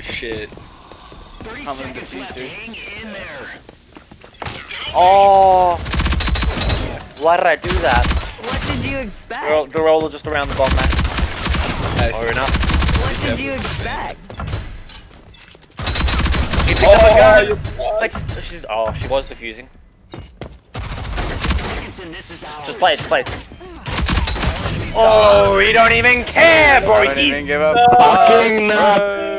Oh shit. 30 Coming to seconds left. Oh. Why did I do that? What did you expect? Dur- Durola just around the bomb man. Nice. Or enough. what did you expect? He picked oh, up a oh, gun. Like, she's, oh, she was defusing. Just play it, just play it. Oh, you don't even care, I boy. don't even give up. fucking Fuck,